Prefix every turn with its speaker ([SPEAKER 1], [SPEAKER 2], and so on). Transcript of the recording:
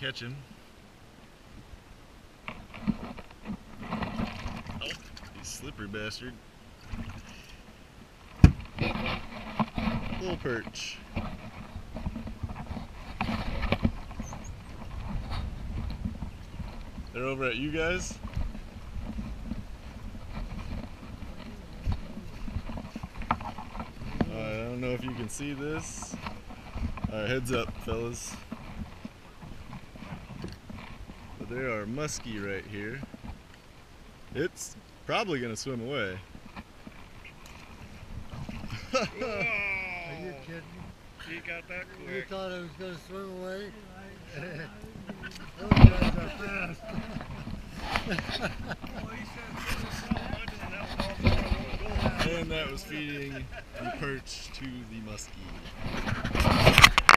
[SPEAKER 1] catch him. Oh, you slippery bastard. Little perch. They're over at you guys? I don't know if you can see this. Alright, heads up, fellas. There are muskie right here. It's probably gonna swim away.
[SPEAKER 2] Are you kidding?
[SPEAKER 3] You got that
[SPEAKER 2] You thought it was going to swim away? Those guys are fast.
[SPEAKER 1] and that was feeding the perch to the muskie.